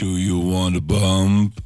Do you want a bump?